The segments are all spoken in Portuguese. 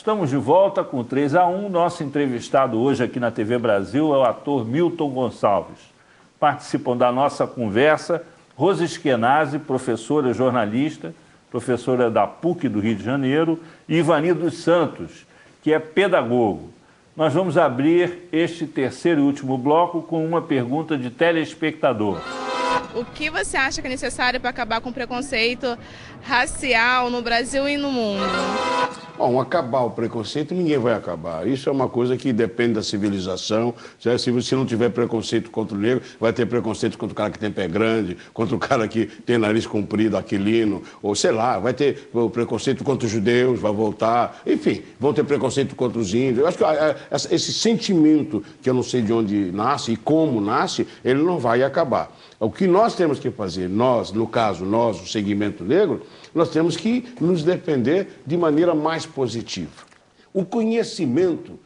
Estamos de volta com 3 a 1. Nosso entrevistado hoje aqui na TV Brasil é o ator Milton Gonçalves. Participam da nossa conversa Rosa Eskenazi, professora jornalista, professora da PUC do Rio de Janeiro, e Ivani dos Santos, que é pedagogo. Nós vamos abrir este terceiro e último bloco com uma pergunta de telespectador. O que você acha que é necessário para acabar com o preconceito racial no Brasil e no mundo? Bom, acabar o preconceito ninguém vai acabar. Isso é uma coisa que depende da civilização. Se não tiver preconceito contra o negro, vai ter preconceito contra o cara que tem pé grande, contra o cara que tem nariz comprido, aquilino, ou sei lá, vai ter preconceito contra os judeus, vai voltar. Enfim, vão ter preconceito contra os índios. Eu acho que ah, é, esse sentimento, que eu não sei de onde nasce e como nasce, ele não vai acabar. O que nós temos que fazer, nós, no caso, nós, o segmento negro, nós temos que nos defender de maneira mais positiva. O conhecimento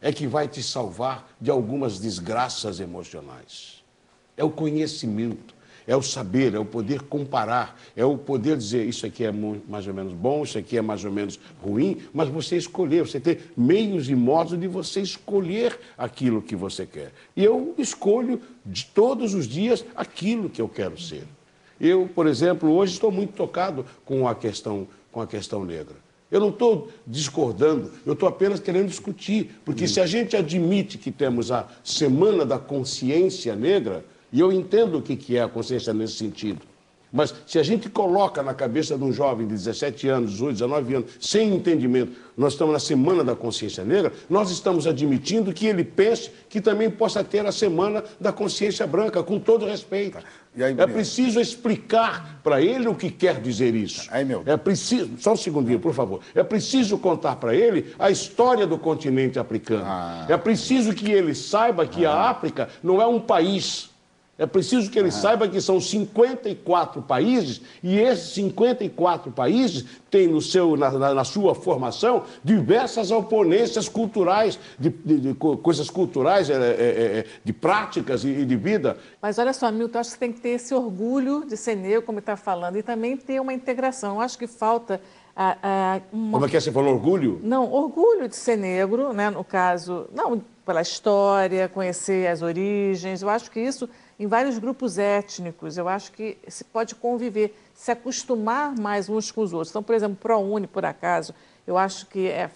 é que vai te salvar de algumas desgraças emocionais. É o conhecimento é o saber, é o poder comparar, é o poder dizer isso aqui é mais ou menos bom, isso aqui é mais ou menos ruim, mas você escolher, você ter meios e modos de você escolher aquilo que você quer. E eu escolho de todos os dias aquilo que eu quero ser. Eu, por exemplo, hoje estou muito tocado com a questão, com a questão negra. Eu não estou discordando, eu estou apenas querendo discutir, porque hum. se a gente admite que temos a Semana da Consciência Negra, e eu entendo o que é a consciência nesse sentido. Mas se a gente coloca na cabeça de um jovem de 17 anos, 18, 19 anos, sem entendimento, nós estamos na Semana da Consciência Negra, nós estamos admitindo que ele pense que também possa ter a Semana da Consciência Branca, com todo respeito. Aí, é preciso explicar para ele o que quer dizer isso. Aí. É preciso, só um segundinho, por favor. É preciso contar para ele a história do continente africano. Ah. É preciso que ele saiba que ah. a África não é um país é preciso que ele saiba que são 54 países e esses 54 países têm no seu, na, na sua formação diversas oponências culturais, de, de, de coisas culturais, é, é, é, de práticas e, de vida. Mas olha só, Milton, acho que você tem que ter esse orgulho de ser negro, como está falando, e também ter uma integração. Eu acho que falta a, a, uma... Como é que é? Você falou orgulho? Não, orgulho de ser negro, né? no caso, não pela história, conhecer as origens. Eu acho que isso em vários grupos étnicos. Eu acho que se pode conviver, se acostumar mais uns com os outros. Então, por exemplo, ProUni, por acaso, eu acho que é,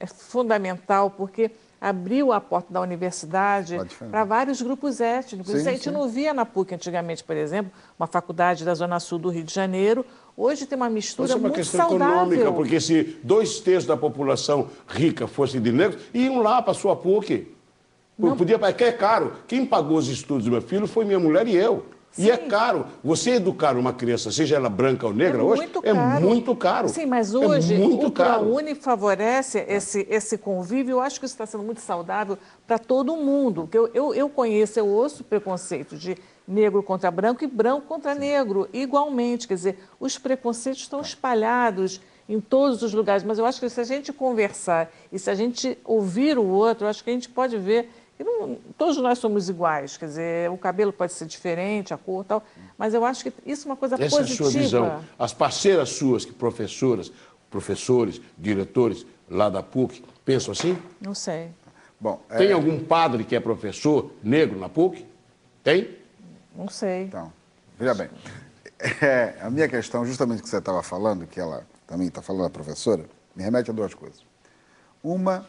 é fundamental porque abriu a porta da universidade para vários grupos étnicos. Sim, Isso a gente sim. não via na PUC antigamente, por exemplo, uma faculdade da Zona Sul do Rio de Janeiro. Hoje tem uma mistura muito saudável. Isso é uma questão saudável. econômica, porque se dois terços da população rica fossem de negros, iam lá para a sua PUC. Não. Podia, é que é caro. Quem pagou os estudos do meu filho foi minha mulher e eu. Sim. E é caro. Você educar uma criança, seja ela branca ou negra, é hoje, é muito caro. Sim, mas é hoje é muito o ProUni favorece esse, esse convívio. Eu acho que isso está sendo muito saudável para todo mundo. Eu, eu, eu conheço, eu ouço preconceito de negro contra branco e branco contra Sim. negro, igualmente. Quer dizer, os preconceitos estão espalhados em todos os lugares. Mas eu acho que se a gente conversar e se a gente ouvir o outro, eu acho que a gente pode ver não, todos nós somos iguais, quer dizer, o cabelo pode ser diferente, a cor tal, mas eu acho que isso é uma coisa Essa positiva. Essa é a sua visão. As parceiras suas, que professoras, professores, diretores lá da PUC, pensam assim? Não sei. Bom, é... Tem algum padre que é professor negro na PUC? Tem? Não sei. Então, veja bem, é, a minha questão, justamente que você estava falando, que ela também está falando, a professora, me remete a duas coisas. Uma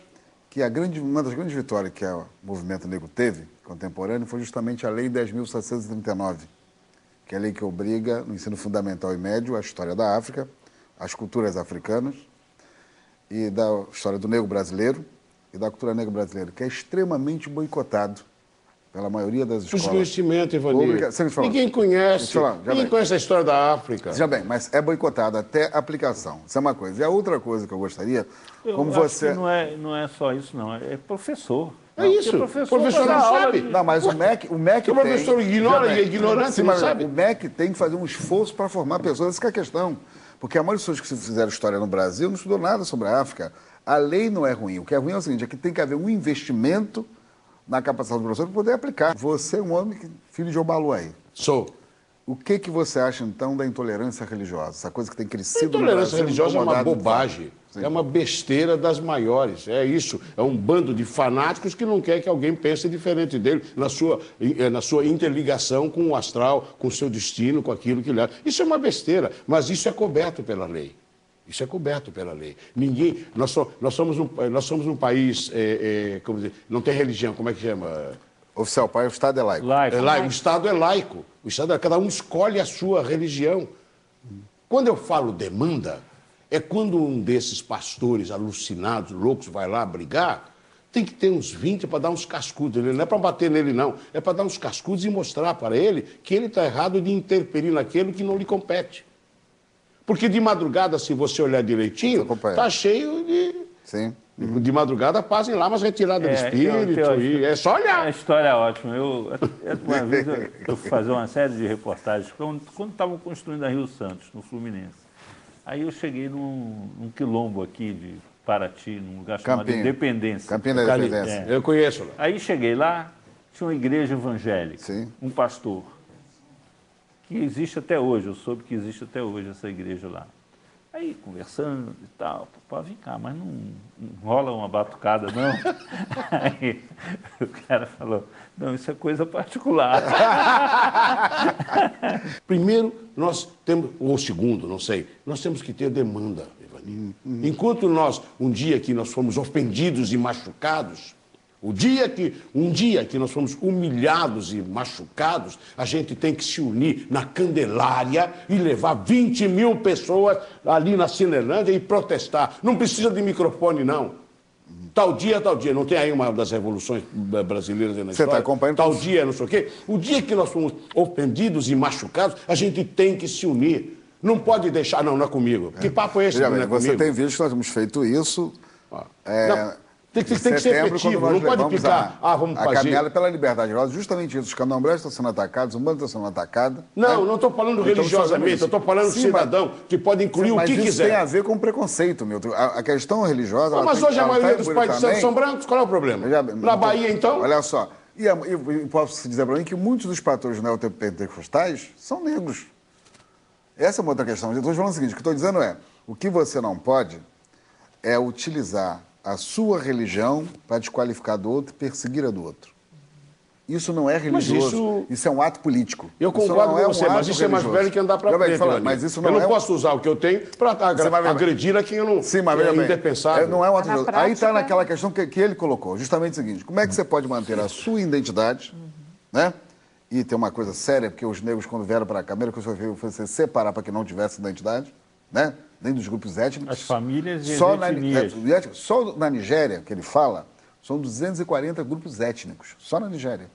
que a grande, uma das grandes vitórias que o movimento negro teve, contemporâneo, foi justamente a Lei 10.739, que é a lei que obriga, no ensino fundamental e médio, a história da África, as culturas africanas e da história do negro brasileiro e da cultura negra brasileira, que é extremamente boicotado pela maioria das escolas. Desconhecimento, Ivanir. Ninguém conhece. Falar, ninguém bem. conhece a história da África. Já bem, mas é boicotado até a aplicação. Isso é uma coisa. E a outra coisa que eu gostaria, eu como você... não, é, não é só isso, não. É professor. É isso. O professor, professor não sabe. Não, mas o MEC, o MEC o tem... professor ignora e é ignorante, Sim, não sabe. O MEC tem que fazer um esforço para formar pessoas. Essa é a questão. Porque a maioria das pessoas que fizeram história no Brasil não estudou nada sobre a África. A lei não é ruim. O que é ruim é o seguinte, é que tem que haver um investimento na capacitação do professor para poder aplicar. Você é um homem, que, filho de Obalu aí. Sou. O que, que você acha, então, da intolerância religiosa? Essa coisa que tem A crescido no intolerância Brasil, religiosa é uma bobagem. É uma besteira das maiores. É isso. É um bando de fanáticos que não quer que alguém pense diferente dele na sua, eh, na sua interligação com o astral, com o seu destino, com aquilo que ele é. Isso é uma besteira, mas isso é coberto pela lei. Isso é coberto pela lei. Ninguém. Nós, so- nós somos, um, nós somos um país. eh, eh, como dizer, não tem religião, como é que chama? Oficial, pai, o Estado é laico. Laico. É laico. O Estado é laico. O Estado é, cada um escolhe a sua religião. Quando eu falo demanda, é quando um desses pastores alucinados, loucos, vai lá brigar, tem que ter uns 20 para dar uns cascudos. Não é para bater nele, não. É para dar uns cascudos e mostrar para ele que ele está errado de interferir naquilo que não lhe compete. Porque de madrugada, se você olhar direitinho, está cheio de. Sim. De madrugada fazem lá umas retiradas de É, espírito. eu- eu- e é só olhar. A história é ótima. Eu, eu- uma vez eu, eu fui fazer uma série de reportagens quando quando estavam construindo a Rio Santos, no Fluminense. Aí eu cheguei num, num quilombo aqui de Paraty, num lugar chamado Campinho. Independência. Campinho da Independência. Eu conheço lá. Aí cheguei lá, tinha uma igreja evangélica, Sim. um pastor, que existe até hoje, eu soube que existe até hoje essa igreja lá. Aí, conversando e tal, pá, vem cá, mas não, não rola uma batucada, não? Aí o cara falou, não, isso é coisa particular. Primeiro, nós temos, ou segundo, não sei, nós temos que ter demanda, Evani. Enquanto nós, um dia que nós fomos ofendidos e machucados, o dia que, um dia que nós fomos humilhados e machucados, a gente tem que se unir na Candelária e levar 20 mil pessoas ali na Cinelândia e protestar. Não precisa de microfone, não. Tal dia, tal dia. Não tem aí uma das revoluções brasileiras na Você tá história? acompanhando Tal dia, não sei o quê. O dia que nós fomos ofendidos e machucados, a gente tem que se unir. Não pode deixar, não, não é comigo. Que papo é esse? Que não é você comigo? tem visto que nós temos feito isso. Ah. é, tem que- em tem que ser efetivo, não pode ficar, A, ah, vamos a fazer. caminhada pela liberdade religiosa, justamente isso. Os candomblés estão sendo atacados, o bando está sendo atacado. Não, né? não estou falando Então, religiosamente, estou falando Sim, cidadão, que pode incluir o mas que isso quiser. tem a ver com preconceito, Milton. A, a questão religiosa. Ela mas tem- hoje a maioria dos pais de santo são brancos, qual é o problema? Bem, Na Bahia, então? Olha só. E, e eu posso dizer para mim que muitos dos pastores neopentecostais são negros. Essa é uma outra questão. Eu estou falando o seguinte: o que estou dizendo é: o que você não pode é utilizar a sua religião para desqualificar do outro e perseguir a do outro. Isso não é religioso. isso- é um ato político. Eu Isso concordo não com é um você, mas ato isso é mais religioso. velho que andar para frente. falar. Mas isso não eu não é um- posso usar o que eu tenho para agredir a quem eu não. Sim, mas que é indefensável. é, não é um ato religioso. Aí está prática- naquela questão que, que ele colocou, justamente o seguinte: como é que você pode manter a sua identidade, né? E tem uma coisa séria, porque os negros, quando vieram para cá, a primeira coisa que foi você separar para que não tivesse identidade, né? Nem dos grupos étnicos. As famílias e as só na, etnias. é, étnicos. Só na Nigéria, que ele fala, são 240 grupos étnicos, só na Nigéria.